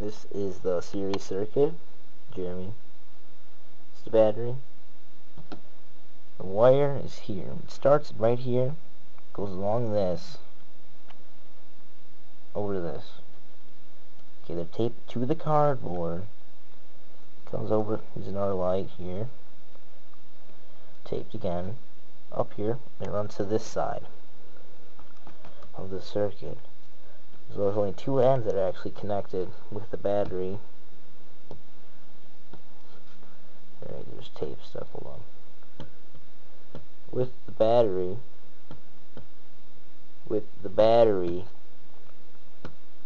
This is the series circuit. Jeremy. It's the battery. The wire is here. It starts right here, goes along this, over this. Okay, they're taped to the cardboard. Comes over, there's another light here. Taped again. Up here, and it runs to this side of the circuit. So there's only two ends that are actually connected with the battery. Alright, there's tape stuff along. With the battery, with the battery,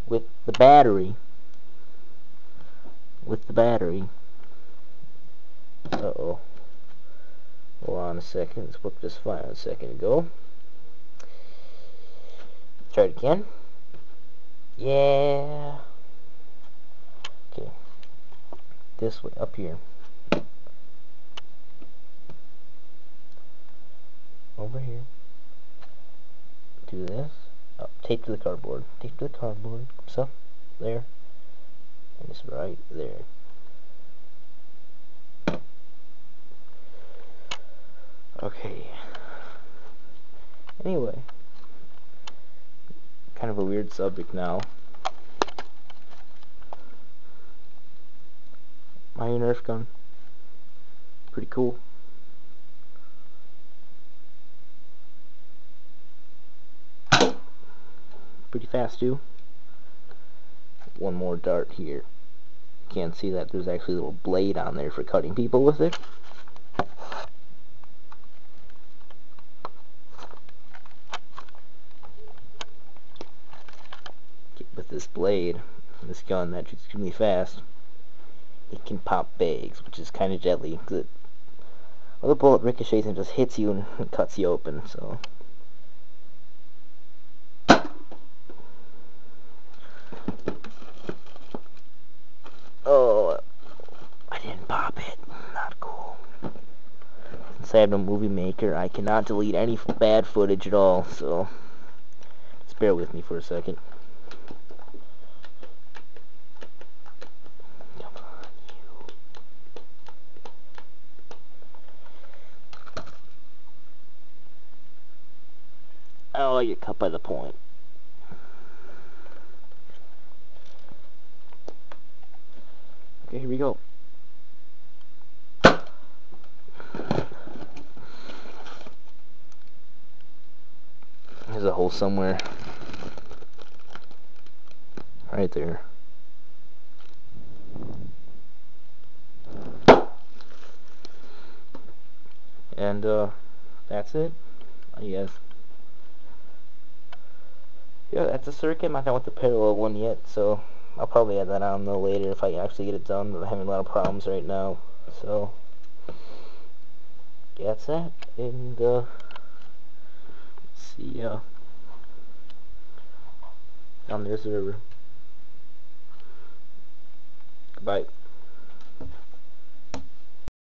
with the battery, with the battery. Uh-oh. Hold on a second. This worked just fine a second ago. Try it again. Yeah. Okay. This way, up here. Over here. Do this. Oh, tape to the cardboard. Tape to the cardboard. So, there. And it's right there. Okay. Anyway. Kind of a weird subject now. My Nerf gun. Pretty cool. Pretty fast too. One more dart here. Can't see that there's actually a little blade on there for cutting people with it. With this blade, this gun that shoots extremely fast, it can pop bags, which is kind of deadly. Cause it, well, the bullet ricochets and just hits you and cuts you open. So. Oh, I didn't pop it. Not cool. Since I have no movie maker, I cannot delete any bad footage at all. So, just bear with me for a second. Oh, I get cut by the point. Okay, here we go. There's a hole somewhere. Right there. And, uh, that's it, I guess yeah, that's a circuit. I'm not with the parallel one yet, so I'll probably add that on though later if I actually get it done, but I'm having a lot of problems right now. So, yeah, that's that. And, uh, see ya. On their server. Goodbye.